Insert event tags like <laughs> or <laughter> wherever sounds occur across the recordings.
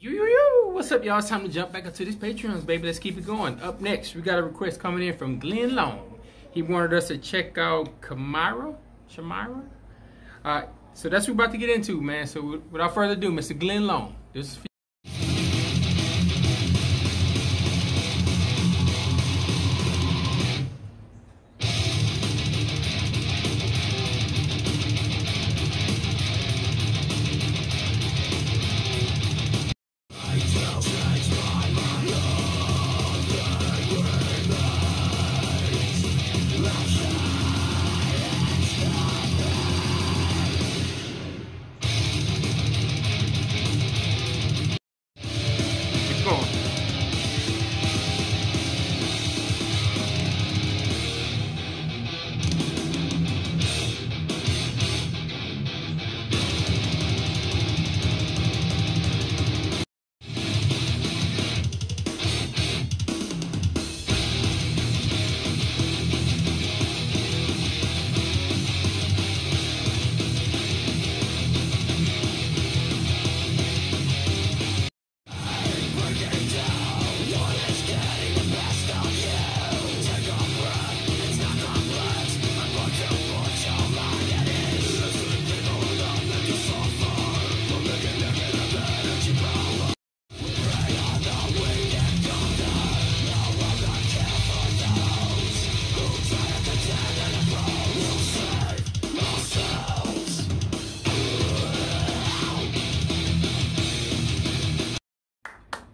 Yo, yo, yo, what's up, y'all? It's time to jump back into these Patreons, baby. Let's keep it going. Up next, we got a request coming in from Glenn Long. He wanted us to check out Chimaira, Chimaira. Uh, so that's what we're about to get into, man. So without further ado, Mr. Glenn Long, this is for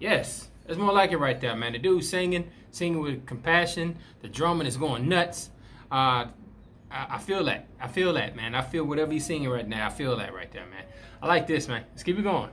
Yes, it's more like it right there, man. The dude singing, singing with compassion. The drumming is going nuts. Uh, I, I feel that. I feel that, man. I feel whatever he's singing right now. I feel that right there, man. I like this, man. Let's keep it going.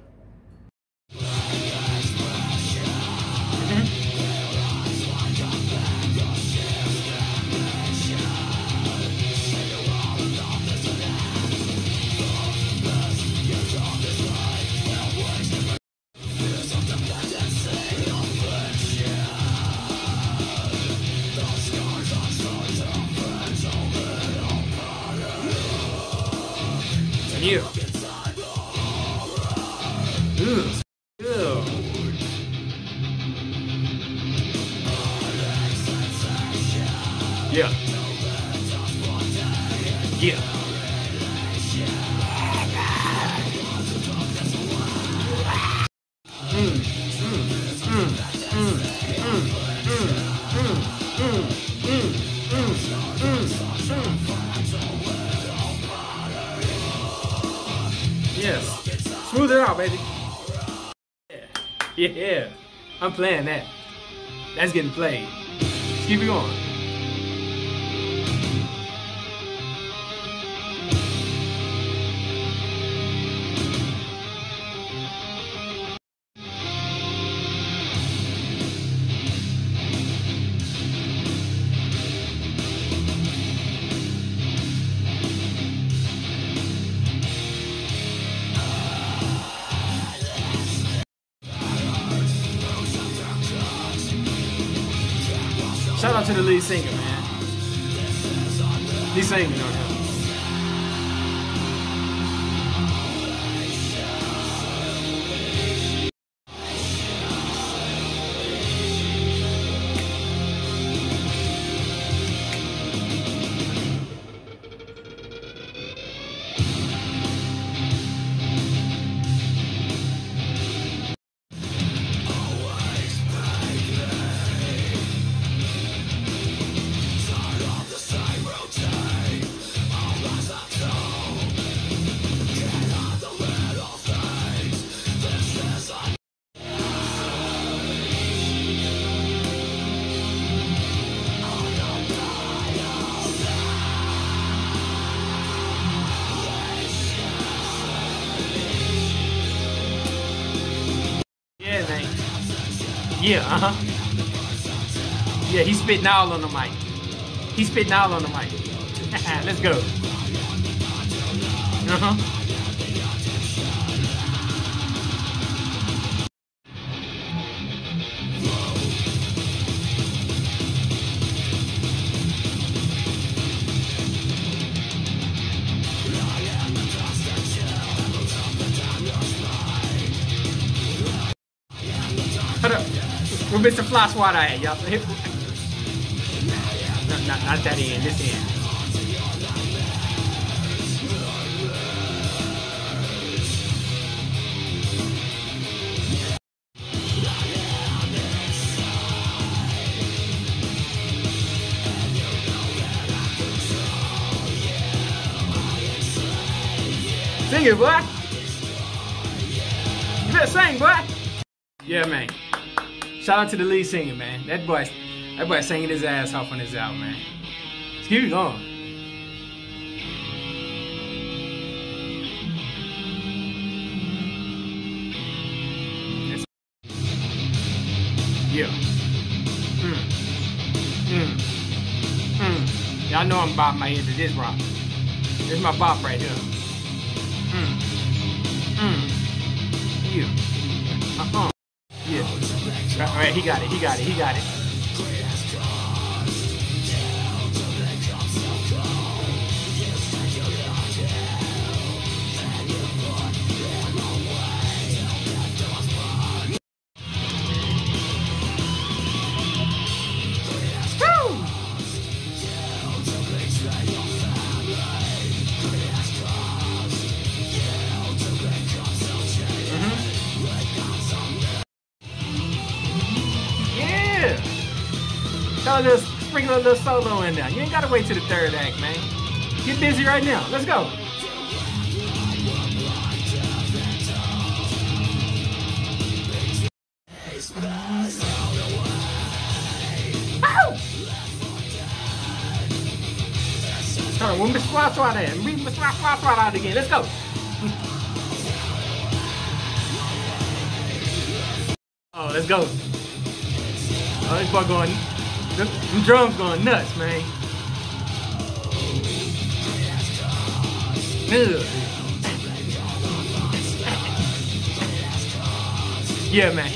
Mm. Yes. Smooth it out, baby. Yeah. Yeah. I'm playing that. That's getting played. Let's keep it going. Out to the lead singer, man. He's singing Yeah, uh huh. Yeah, he's spitting all on the mic. He's spitting all on the mic. <laughs> Let's go. Uh huh. Mr. At, y'all? No, not, not that end, this end. Sing it, boy. You better sing, boy. Yeah, man. Shout out to the lead singer, man. That boy, that boy singing his ass off on this album, man. Let's keep. Yeah. Mm. Mm. Mm. Y'all know I'm bopping my head to this rock. This is my bop right here. Mm. Mm. Yeah. Uh-huh. Yeah. All right, he got it. He got it. He got it. A little solo in there. You ain't gotta wait till the third act, man. Get busy right now. Let's go. On, we'll Mr. Swat Swat at. Bring Mr. Swat Swat Swat out again. Let's go. <laughs> Oh, let's go. Oh, this boy going, them, drums going nuts, man. Ugh. Yeah, man.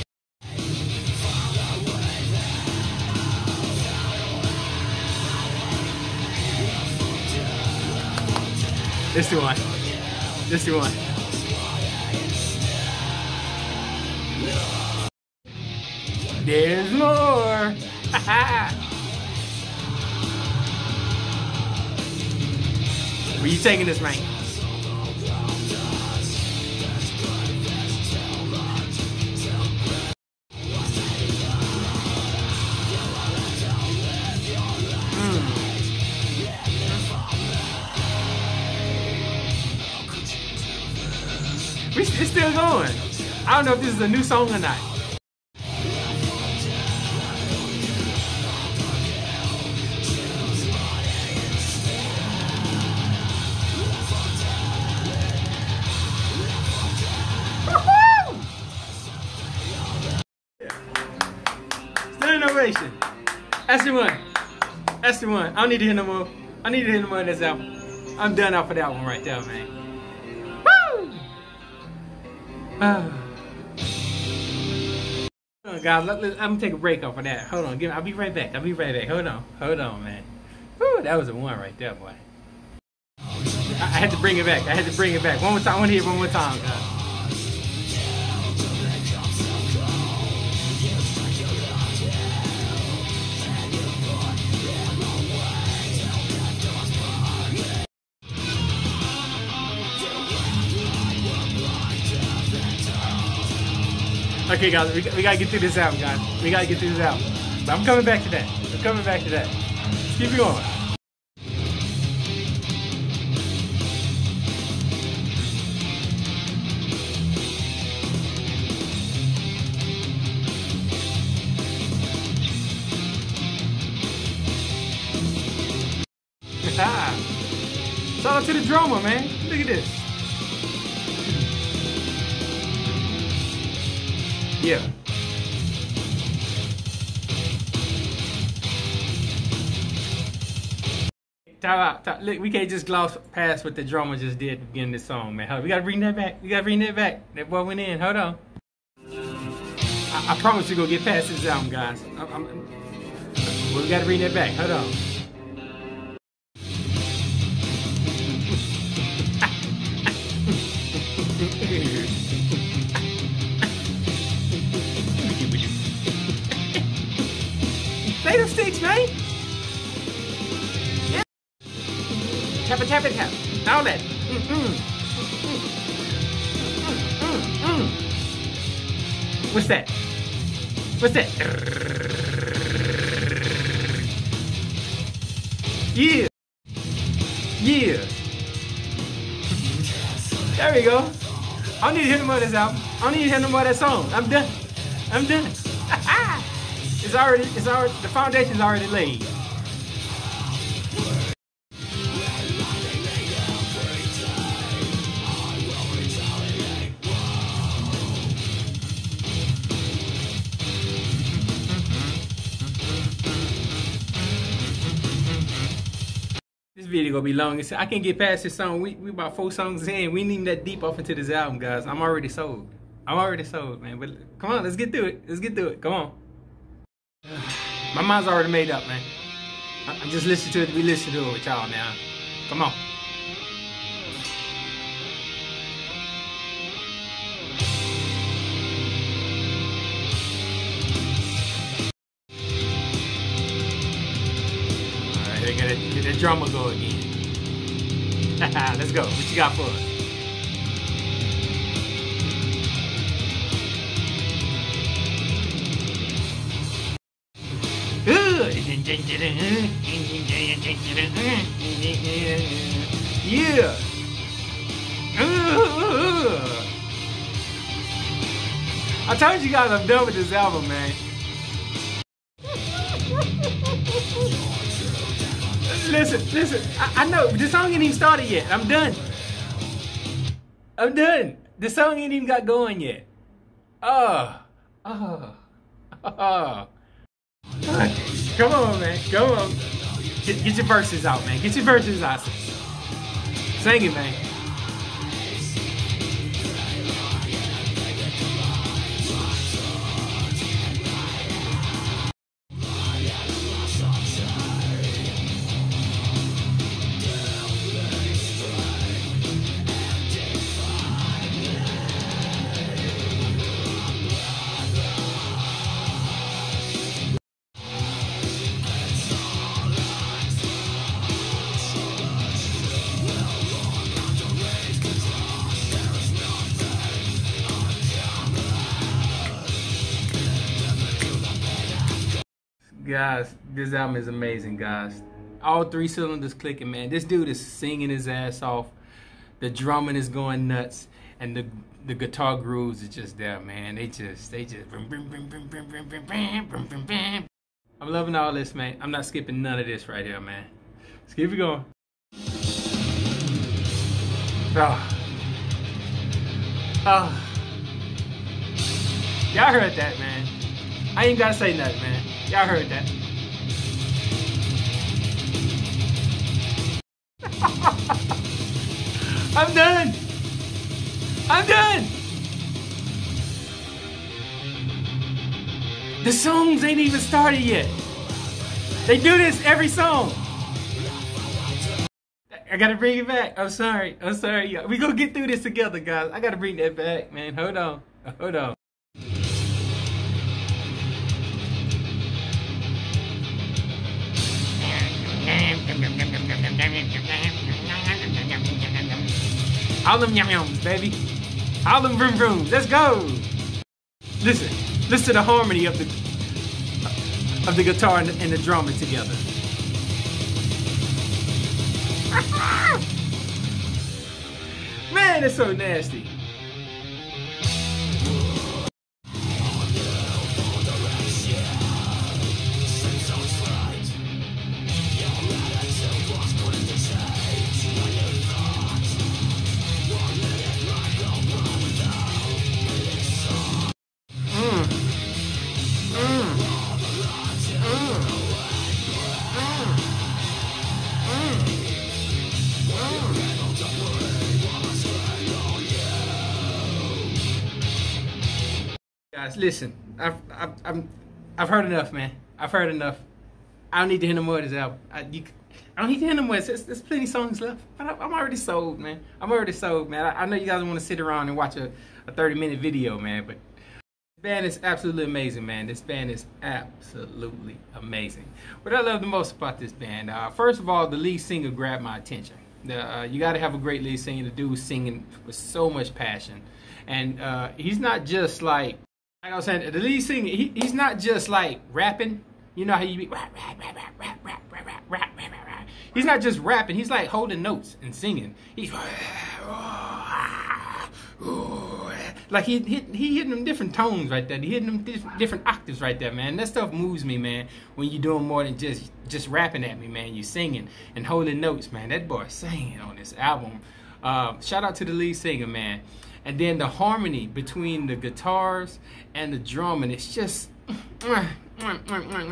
This the one. This the one. There's more. <laughs> Where you taking this, man? Hmm. We, it's still going. I don't know if this is a new song or not. One. I don't need to hear no more. I need to hear no more of this album. I'm done off of that one right there, man. Woo! Ah. On, guys, let, let, I'm gonna take a break off of that. Hold on, give, I'll be right back. I'll be right back. Hold on, hold on, man. Woo, that was a one right there, boy. I, I had to bring it back. I had to bring it back. One more time. Hear it one more time, guys. Okay, guys, we, we gotta get through this album, guys. We gotta get through this album. But I'm coming back to that. I'm coming back to that. Let's keep it going. <laughs> Shout out to the drummer, man. Look at this. Out. Look, we can't just gloss past what the drummer just did at the beginning of this song, man. We gotta bring that back. We gotta bring that back. That boy went in. Hold on. I, I promise you gonna get past this album, guys. I'm, well, we gotta bring that back. Hold on. Beats, man. Yeah. Tap it, tap it, tap. That. Mm -mm. Mm What's that? What's that? Yeah. Yeah. There we go. I don't need to hear no more of this album. I don't need to hear no more of that song. I'm done. I'm done. <laughs> it's already, it's already, the foundation's already laid. This video gonna be long. I can't get past this song. We we about four songs in. We ain't even that deep off into this album, guys. I'm already sold. I'm already sold, man. But come on, let's get through it. Let's get through it. Come on. My mind's already made up, man. I'm just listening to it. We listen to it with y'all now. Come on. Alright, they gotta Get that drama go again. <laughs> Let's go. What you got for us? Yeah. I told you guys I'm done with this album, man. listen, listen. I, I, know the song ain't even started yet. I'm done. I'm done. The song ain't even got going yet. Oh, oh, oh. Come on, man. Come on. Get, get your verses out, man. Get your verses out. Sing it, man. Guys, this album is amazing, guys. All three cylinders clicking, man. This dude is singing his ass off. The drumming is going nuts, and the the guitar grooves is just there, man. They just, they just. I'm loving all this, man. I'm not skipping none of this right here, man. Let's keep it going. Oh. Oh. Y'all heard that, man. I ain't gotta say nothing, man. Y'all heard that. <laughs> I'm done. I'm done. The songs ain't even started yet. They do this every song. I gotta bring it back. I'm sorry. I'm sorry. We gonna get through this together, guys. I gotta bring that back, man. Hold on. Hold on. All them yum yums, baby. All them vroom vrooms. Let's go. Listen, listen to the harmony of the of the guitar and the, and the drumming together. <laughs> Man, it's so nasty. Listen. I've, I've, I'm, I've heard enough, man. I've heard enough. I don't need to hear no more of this album. I, you, I don't need to hear no more. There's, there's plenty songs left. But I, am already sold, man. I'm already sold, man. I, I know you guys want to sit around and watch a, a 30 minute video, man. But band is absolutely amazing, man. This band is absolutely amazing. What I love the most about this band, uh, first of all, the lead singer grabbed my attention. The, uh, you got to have a great lead singer. The dude singing with so much passion, and uh, he's not just like like I was saying. The lead singer, he, he's not just like rapping. You know how you be rap, rap, rap, rap, rap, rap, rap, rap, rap, rap, rap. He's not just rapping. He's like holding notes and singing. He's like he hit he hitting them different tones right there. He hitting them diff- different octaves right there, man. That stuff moves me, man. When you're doing more than just just rapping at me, man. You singing and holding notes, man. That boy singing on this album. Uh, shout out to the lead singer, man. And then the harmony between the guitars and the drum, and it's just <sniffs>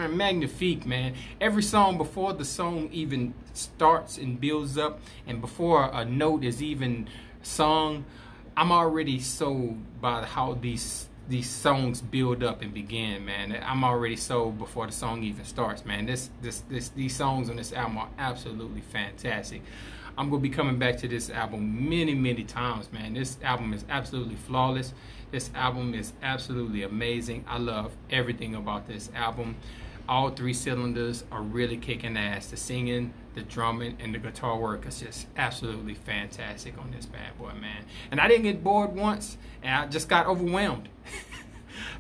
magnifique, man. Every song before the song even starts and builds up, and before a note is even sung, I'm already sold by how these these songs build up and begin, man. I'm already sold before the song even starts, man. This this this these songs on this album are absolutely fantastic. I'm gonna be coming back to this album many, many times, man. This album is absolutely flawless. This album is absolutely amazing. I love everything about this album all three cylinders are really kicking ass. The singing, the drumming, and the guitar work is just absolutely fantastic on this bad boy, man. And I didn't get bored once, and I just got overwhelmed. <laughs>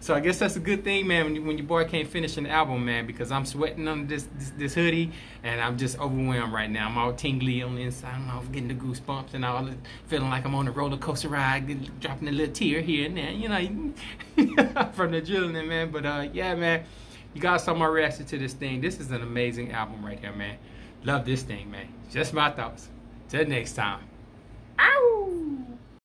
so I guess that's a good thing, man, when, you, when your boy can't finish an album, man, because I'm sweating under this, this, this hoodie, and I'm just overwhelmed right now. I'm all tingly on the inside. I'm getting the goosebumps and all, feeling like I'm on a roller coaster ride, dropping a little tear here and there, you know, <laughs> from the adrenaline, man. But uh, yeah, man. You guys saw my reaction to this thing. This is an amazing album right here, man. Love this thing, man. Just my thoughts. Till next time. Ow!